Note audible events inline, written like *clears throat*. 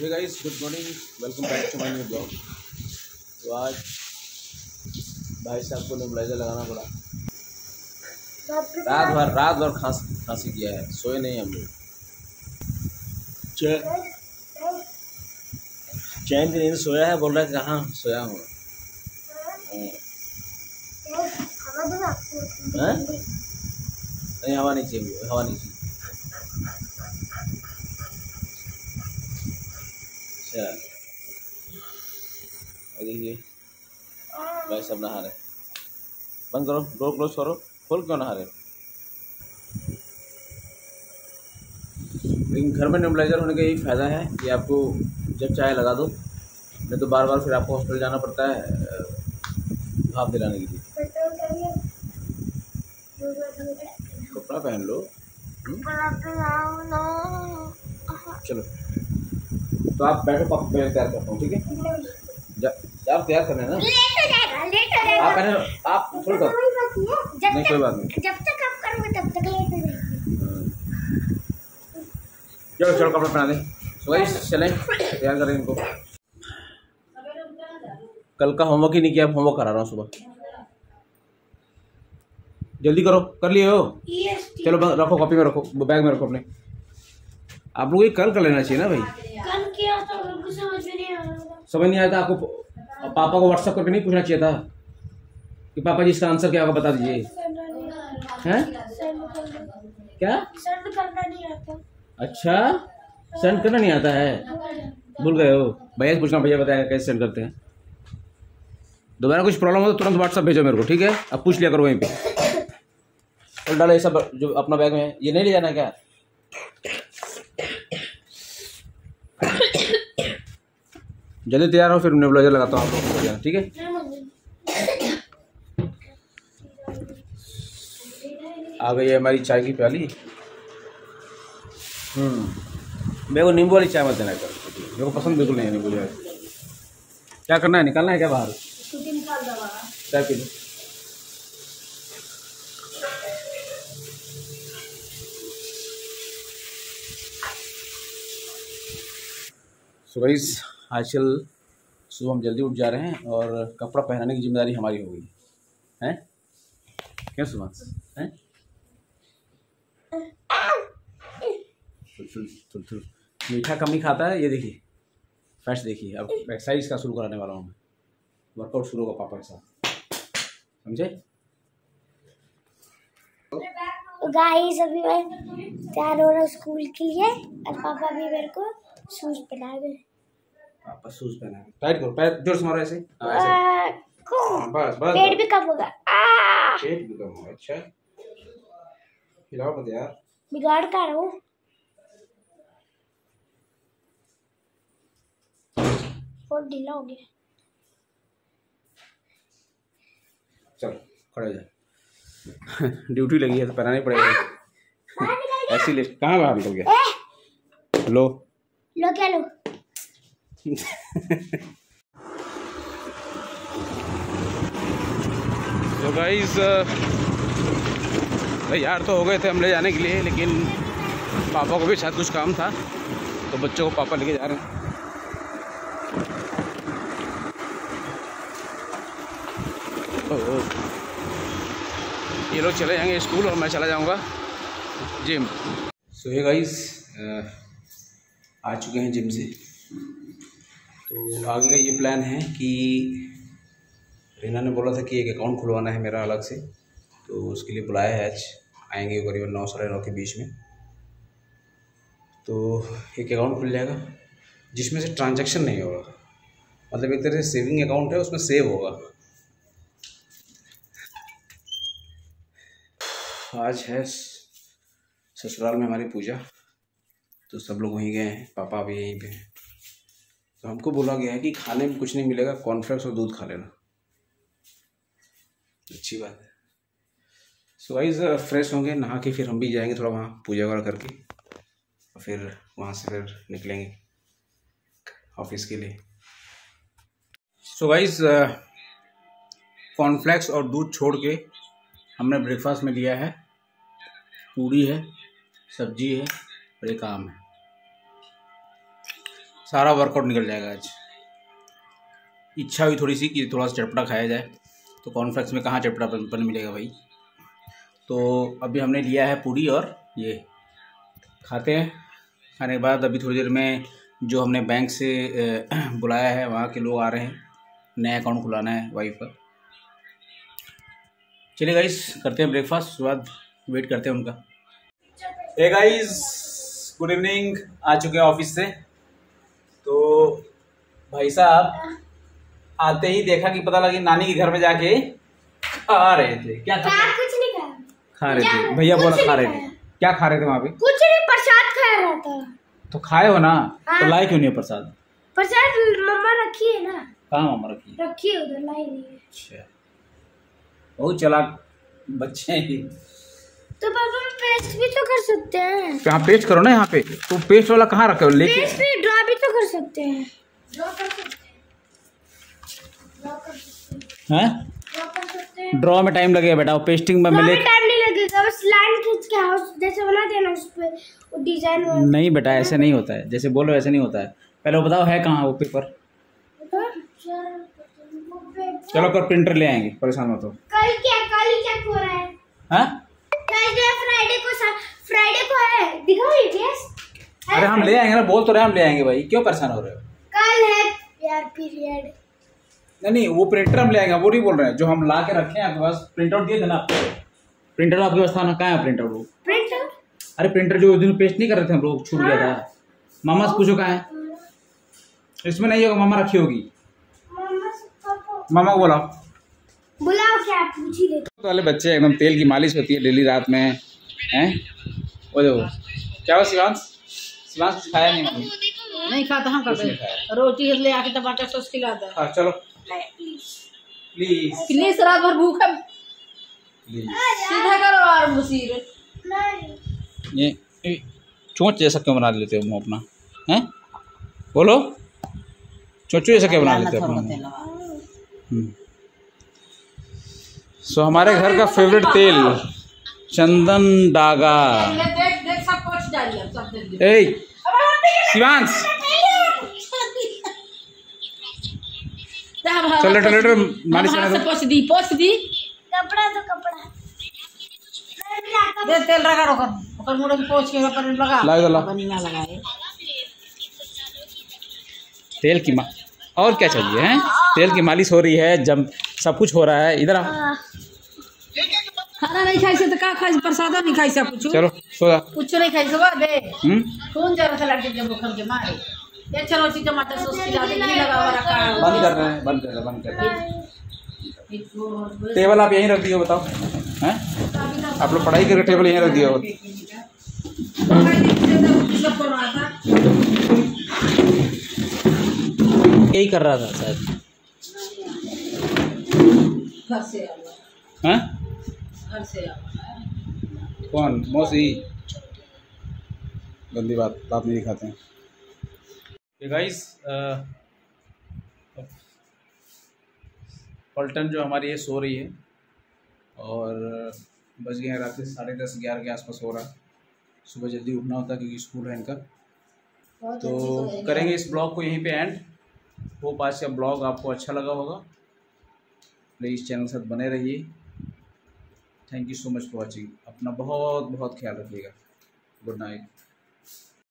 Hey guys good morning welcome back to my new blog तो आज भाई साहब को नेबुलाइजर लगाना पड़ा। रात भर रात भर खांस खांसी किया है। सोए नहीं हम लोग। चैन की नींद सोया है? बोल रहा है कहाँ सोया हूँ नहीं हवा नहीं चाहिए हवा नहीं चाहिए। अच्छा देखिए भाई सब नहा रहे बंद करो डोर क्लोज करो खोल क्यों नहा रहे लेकिन घर में नेबुलाइजर होने का यही फ़ायदा है कि आपको जब चाहे लगा दो नहीं तो बार बार फिर आपको हॉस्पिटल जाना पड़ता है भाप दिलाने के लिए। कपड़ा पहन लो। हम्म? चलो। तो आप बैठो पापा पहले तैयार करता हूँ ठीक है? आप तैयार करना है ना? आप पहले आप छोड़ दो नहीं कोई बात नहीं। जब तक आप करोगे तब तक लेट हो। चलो चलो कपड़ा पहना दे। भाई चलें तैयार करें इनको। कल का होमवर्क ही नहीं किया होमवर्क करा रहा हूँ सुबह। जल्दी करो कर लिए हो? चलो रखो कॉपी में रखो बैग में रखो अपने। आप लोग ये कल कर लेना चाहिए ना भाई कल किया तो हमको समझ में नहीं आ रहा समझ नहीं आया था आपको पापा को व्हाट्सअप करके नहीं पूछना चाहिए था? कि पापा जी इसका आंसर क्या होगा बता दीजिए। हैं? क्या? सेंड करना नहीं आता अच्छा सेंड करना नहीं आता है। भूल गए हो। भैया से पूछना, भैया बताएगा कैसे सेंड करते हैं। दोबारा कुछ प्रॉब्लम हो तो तुरंत व्हाट्सअप भेजो मेरे को, ठीक है? अब पूछ लिया करो वहीं पे। चल डालो सब जो अपना बैग में। ये नहीं ले जाना क्या? जल्दी तैयार हो, फिर नेबुलाइजर लगाता हूँ आप लोग ठीक है? आ गई है हमारी चाय की प्याली। हम्म। मेरे को नींबू वाली चाय मत देना कर। मेरे को पसंद बिल्कुल नहीं है नींबू चाय क्या करना है? निकालना है क्या बाहर? चाय पी लो। सो गाइस आजकल सुबह हम जल्दी उठ जा रहे हैं और कपड़ा पहनाने की ज़िम्मेदारी हमारी हो गई। है? क्या सुबह? हैं? मीठा कम ही खाता है, ये देखिए। फैस्ट देखिए। अब एक्सरसाइज का शुरू कराने वाला हूँ मैं। वर्कआउट शुरू होगा पापा के साथ। समझे? गाइस अभी मैं तैयार हो रहा हूँ स्कूल के लिए और पापा भी मेरे को शूज़ पहना गए पापा शूज़ पहना टाइट करो पैर ज़ोर से मारो ऐसे। ऐसे। हाँ, बस बस पेट भी कम होगा। पेट भी कम हो अच्छा। हिलाओ मत यार। बिगाड़ कर रहा। हूँ ढीला हो गया। चलो खड़े जा। *laughs* ड्यूटी लगी है तो पहनानी पड़ेगी। ऐसी लिस्ट कहाँ बाहर निकल गया? लो। लो क्या लो? *laughs* तो गाइस तैयार तो हो गए थे हम ले जाने के लिए, लेकिन पापा को भी शायद कुछ काम था तो बच्चों को पापा लेके जा रहे हैं। ये लोग चले जाएँगे स्कूल और मैं चला जाऊँगा जिम सो ये आ चुके हैं जिम से। तो आगे का ये प्लान है कि रीना ने बोला था कि एक अकाउंट खुलवाना है मेरा अलग से तो उसके लिए बुलाया है आज। आएँगे करीबन नौ साढ़े नौ के बीच में। तो एक अकाउंट खुल जाएगा, जिसमें से ट्रांजैक्शन नहीं होगा। मतलब एक तरह से सेविंग अकाउंट है, उसमें सेव होगा। आज है ससुराल में हमारी पूजा तो सब लोग वहीं गए हैं, पापा भी यहीं पे हैं। तो हमको बोला गया है कि खाने में कुछ नहीं मिलेगा कॉर्नफ्लेक्स और दूध खा लेना। अच्छी बात है। सो वाइज फ्रेश होंगे, नहा के फिर हम भी जाएँगे थोड़ा वहाँ पूजा वगैरह करके। और फिर वहाँ से फिर निकलेंगे ऑफ़िस के लिए। सो वाइज कॉर्नफ्लेक्स और दूध छोड़ के हमने ब्रेकफास्ट में लिया है। पूड़ी है, सब्ज़ी है, और एक आम है। सारा वर्कआउट निकल जाएगा आज। इच्छा हुई थोड़ी सी कि थोड़ा सा चटपटा खाया जाए। तो कॉर्नफ्लेक्स में कहाँ चटपटापन मिलेगा भाई? तो अभी हमने लिया है पूरी और ये खाते हैं। खाने के बाद अभी थोड़ी देर में जो हमने बैंक से *clears throat* बुलाया है, वहाँ के लोग आ रहे हैं। नया अकाउंट खुलाना है वाइफ का। चलिए गाइस करते हैं ब्रेकफास्ट उसके बाद वेट करते हैं उनका। ए गाइस गुड इवनिंग आ चुके हैं ऑफ़िस से। तो भाई साहब आते ही देखा कि पता लगी नानी के घर में जाके खा रहे थे। क्या खा क्या कुछ नहीं खाया। खा रहे थे। भैया बोला खा रहे थे। क्या खा रहे थे वहाँ पे? कुछ नहीं प्रसाद खा रहा था। तो खाए हो ना? तो हाँ। लाई क्यों नहीं प्रसाद? प्रसाद मम्मा रखी है ना। कहाँ मामा रखी है? रखी है उधर लाई नहीं है। अच्छा। बहुत चलाक बच्चे हैं तो पापा पेस्ट भी तो कर सकते हैं। तो यहाँ पेस्ट करो ना यहाँ पे। तो पेस्ट वाला कहाँ रखे हो? लेके पेस्ट तो कर सकते हैं। ड्रॉ कर सकते हैं। ड्रॉ कर सकते हैं। हैं? ड्रॉ कर सकते हैं। ड्रॉ में टाइम लगेगा बेटा वो पेस्टिंग में मिले टाइम नहीं लगेगा बस लाइन खींच के हाउस जैसे बना देना उस पे डिज़ाइन नहीं बेटा ऐसे नहीं होता है। जैसे बोलो ऐसे नहीं होता है। पहले वो बताओ है कहाँ वो पेपर चलो कर प्रिंटर ले आएँगे परेशान मत हो। कल क्या कल क्या हो रहा है? हाँ? थर्सडे फ्राइडे को फ्राइडे को है दिखाओ ये अरे हम ले आएँगे ना बोल तो रहे हम ले आएँगे भाई। क्यों परेशान हो रहे हो? कल है यार पीरियड। नहीं नहीं वो प्रिंटर हम ले आएँगे वो नहीं बोल रहे हैं। जो हम ला के रखे हैं आपके पास प्रिंट आउट दिए थे ना आपको प्रिंटर आपके पास था ना कहाँ है प्रिंट आउट वो? प्रिंटर अरे प्रिंटर जो उस दिन पेस्ट नहीं कर रहे थे हम लोग छूट गया था। मामा से पूछो कहाँ है। इसमें नहीं होगा मामा रखी होगी। मामा को बोलाओ। बुलाओ क्या पूछ ही लेते। वाले बच्चे एकदम तेल की मालिश होती है डेली रात में हैं? वो देखो। क्या हो शिवांश? शिवांश खाया नहीं नहीं खाता हम रोटी ले आके टमाटर सॉस खिलाता है। हाँ चलो। प्लीज़ प्लीज़ रात भर भूख है। प्लीज़ सीधा करो और मुसीर। नहीं ये चोंच जैसा क्यों बना लेते हो मुँह अपना? हैं? बोलो। चोचू जैसा क्यों बना लेते हो अपना हम्म। सो हमारे घर का फेवरेट तेल चंदन डागा देख देख सब पहुँच दे शिवांश चल लेटर लेटर मालिश से पोछ दी पोछ दी। कपड़ा तो कपड़ा। दे तेल लगा ओकर ओकर मुँह पोछ के ऊपर लगा। ला इधर ला। लगाए। तेल की मा और क्या चाहिए हैं? तेल की मालिश हो रही है जम सब कुछ हो रहा है इधर हाँ। खाना नहीं खाई से तो का खाई प्रसाद नहीं खाई से कुछ? चलो। सो जा कुछ नहीं खाई से दे। खून जरा सा लड़के जब बुखार के मारे? ये चलो टमाटर सॉस नहीं लगा हुआ रखा। बंद कर रहे हैं बंद कर रहे हैं बंद कर रहे हैं। टेबल आप यहीं रख दिए बताओ। हैं? आप लोग पढ़ाई करके टेबल यहीं रख दिया। सब कर रहा था यही कर रहा था शायद। घर से हैं? घर से कौन? मौसी। गंदी बात बात नहीं दिखाते हैं। गाइस पलटन जो हमारी है सो रही है। और बज गए हैं रात के साढ़े दस ग्यारह के आसपास हो रहा है। सुबह जल्दी उठना होता है क्योंकि स्कूल है इनका। तो करेंगे इस ब्लॉग को यहीं पे एंड होप आज का ब्लॉग आपको अच्छा लगा होगा। प्लीज़ चैनल के साथ बने रहिए। Thank you so much for watching अपना बहुत बहुत ख्याल रखिएगा. Good night